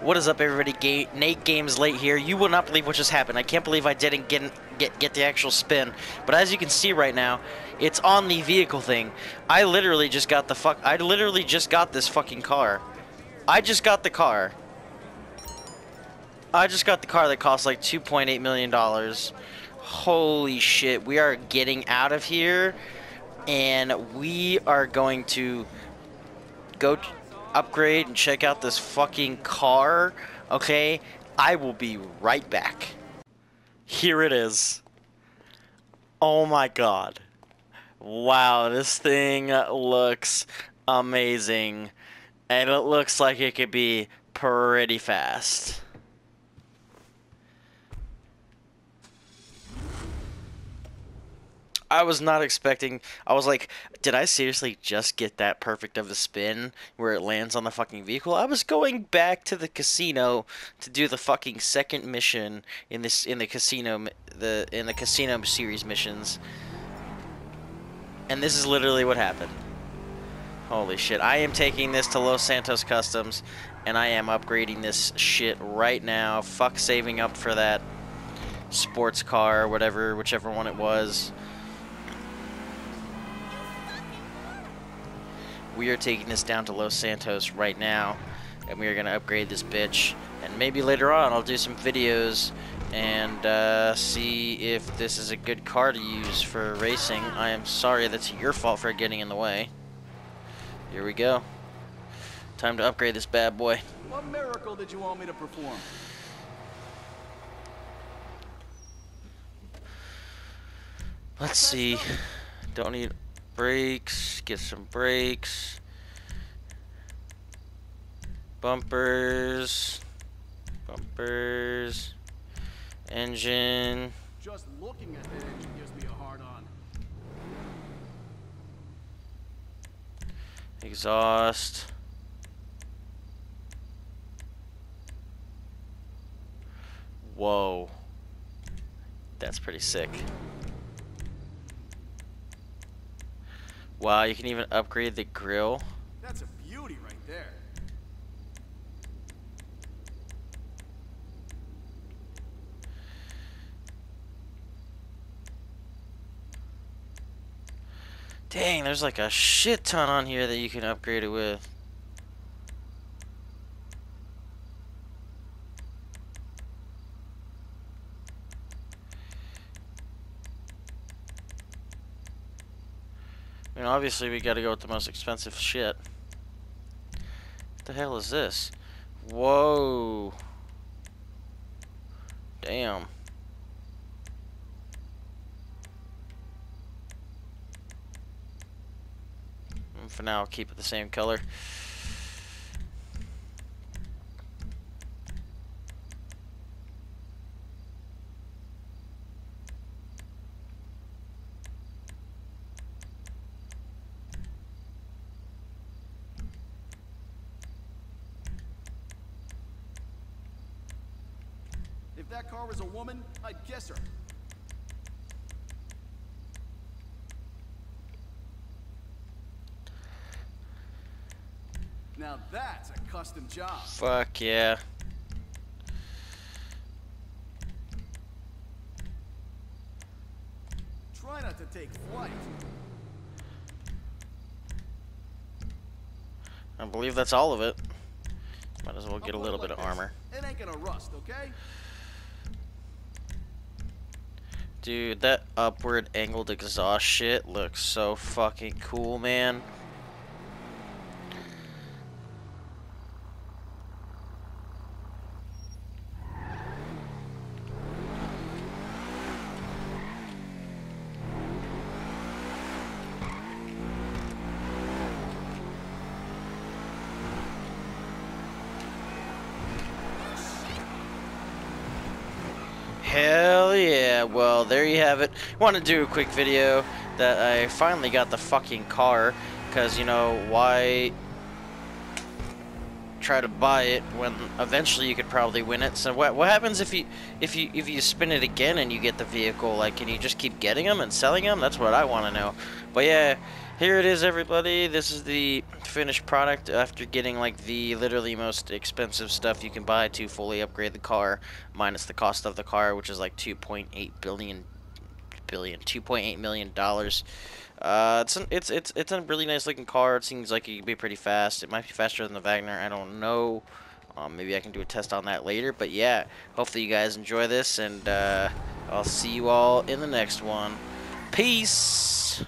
What is up, everybody? Ga Nate Games late here. You will not believe what just happened. I can't believe I didn't get get get the actual spin. But as you can see right now, it's on the vehicle thing. I literally just got the fuck. I literally just got this fucking car. I just got the car. I just got the car that costs like 2.8 million dollars. Holy shit! We are getting out of here, and we are going to go upgrade and check out this fucking car, okay? I will be right back. Here it is. Oh my god. Wow, this thing looks amazing. And it looks like it could be pretty fast. I was not expecting. I was like, did I seriously just get that perfect of a spin where it lands on the fucking vehicle? I was going back to the casino to do the fucking second mission in this in the casino the in the casino series missions. And this is literally what happened. Holy shit. I am taking this to Los Santos Customs and I am upgrading this shit right now. Fuck saving up for that sports car, whatever, whichever one it was. We are taking this down to Los Santos right now and we are going to upgrade this bitch and maybe later on I'll do some videos and uh, see if this is a good car to use for racing. I am sorry that's your fault for getting in the way. Here we go. Time to upgrade this bad boy. What miracle did you want me to perform? Let's see. Don't need brakes, get some brakes, bumpers, bumpers, engine. Just looking at the engine gives me a hard on. Exhaust. Whoa. That's pretty sick. Wow, you can even upgrade the grill. That's a beauty right there. Dang, there's like a shit ton on here that you can upgrade it with. Mean, obviously we gotta go with the most expensive shit. What the hell is this? Whoa. Damn. And for now, I'll keep it the same color. If that car was a woman, I'd guess her. Now that's a custom job. Fuck yeah. Try not to take flight. I believe that's all of it. Might as well get a little bit of armor. It ain't gonna rust, okay? Dude, that upward angled exhaust shit looks so fucking cool, man. Hell yeah. Well, there you have it. Want to do a quick video that I finally got the fucking car because, you know, why try to buy it when eventually you could probably win it. So what what happens if you if you if you spin it again and you get the vehicle? Like, can you just keep getting them and selling them? That's what I want to know. But yeah, Here it is, everybody. This is the finished product after getting like the literally most expensive stuff you can buy to fully upgrade the car, minus the cost of the car, which is like 2.8 billion, billion, 2.8 million dollars. Uh, it's an, it's it's it's a really nice looking car. It seems like it could be pretty fast. It might be faster than the Vagner. I don't know. Um, maybe I can do a test on that later. But yeah, hopefully you guys enjoy this, and uh, I'll see you all in the next one. Peace.